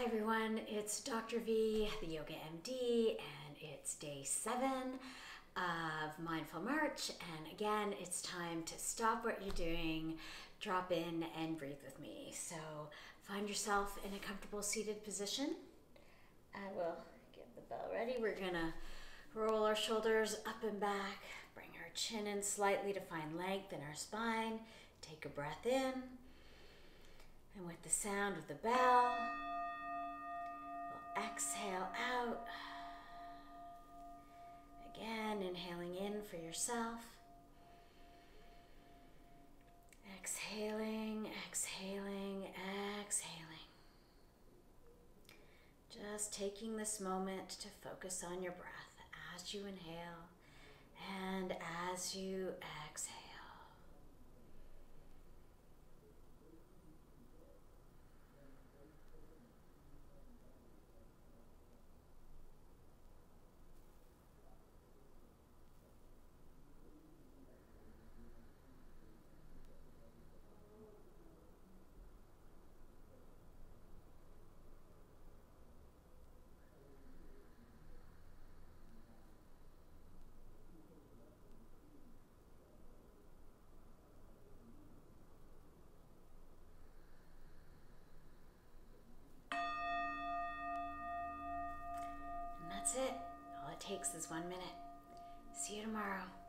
Hi everyone, it's Dr. V, the Yoga MD, and it's day seven of Mindful March. And again, it's time to stop what you're doing, drop in, and breathe with me. So find yourself in a comfortable seated position. I will get the bell ready. We're gonna roll our shoulders up and back, bring our chin in slightly to find length in our spine. Take a breath in. And with the sound of the bell, yourself. Exhaling, exhaling, exhaling. Just taking this moment to focus on your breath as you inhale and as you exhale. Takes is one minute. See you tomorrow.